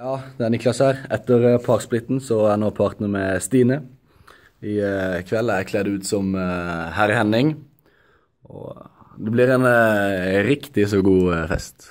Ja, det er Niklas her. Etter eh, parsplitten så er jeg nå partner med Stine. I eh, kveld er jeg kledd ut som Herre herr Henning. Og det blir en riktig så god fest.